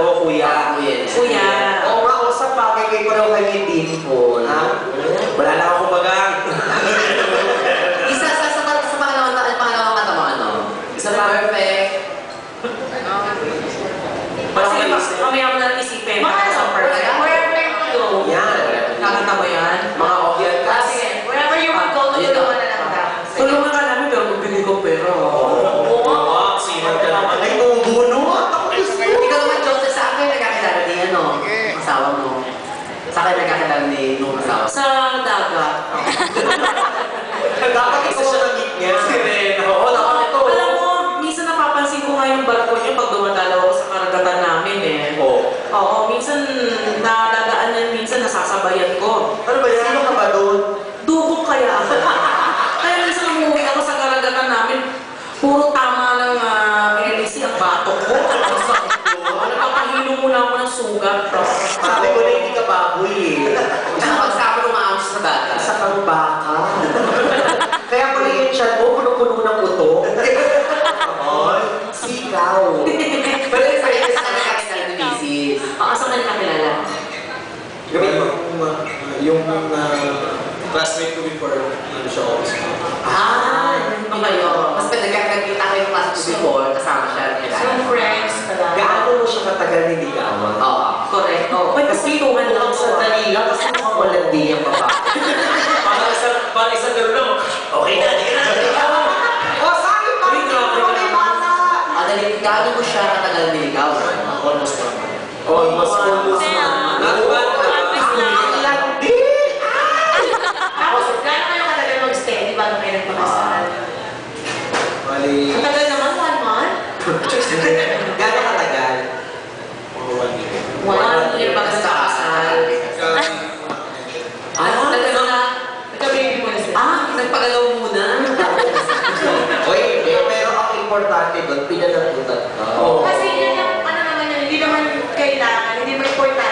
o kuya. Ano kuya. Kuya. Oo nga, o sa bagay kayo pareho kayo yung dimple. Ha? Wala na akong bagang. Isa sa sa sa sa pangalawang ta ang pangalawang mata mo ano? Isa perfect. Parang Sa kayo nagkakilala ni nung asawa? Sa dagat. Dapat ikaw ang nag-meet niya. Si Ren. Oo, dapat ito. Alam mo, minsan napapansin ko nga yung barko niya pag dumadalaw ako sa karagatan namin eh. Oo. Oo, minsan nadadaan yan, minsan nasasabayan ko. Ano ba yan? Sino ka ba doon? Dubok kaya ako. kaya minsan umuwi ako sa karagatan namin, puro tama ng uh, LEC ang batok ko. Ang sakit ko. Napapahilo muna ako ng sugat. Sabi ko na hindi ka baboy eh. Tsaka pagsama umaam siya sa dagat. Isa kang baka. Kaya pala yung chan mo, puno-puno ng buto. Ay, sikaw. Pero yung sa iyo, sa kayo nagkakilala ni Mrs. Baka sa kanila kilala. Gabi yung, uh, yung uh, classmate ko before, ano siya office ko. Ah, hindi kayo. Mas pwede nagkakita kayo ng class ko before, kasama siya. Some friends talaga. Gaano mo siya katagal niligawan? Oo. Correct. Oh, may pagsitungan lang Ang ako. sandali lang, kasi mukhang walang di ang baba. Para isang, para isang gano'n lang, okay na, di ka na. Oh, sabi pa rin ko may bata! Ah, dali, gaano mo siya katagal niligawan? Almost one. Almost, almost Kaya, Not bad. Choice na yun. Gano'ng katagal? One year. One year magkakasal. Ah, talaga na. Nagka-baby mo na sila. Ah, nagpagalaw muna. Uy, pero ang importante doon, pinanatutan ka. Kasi yan ang, ano naman yan, hindi naman kailangan, hindi may importante.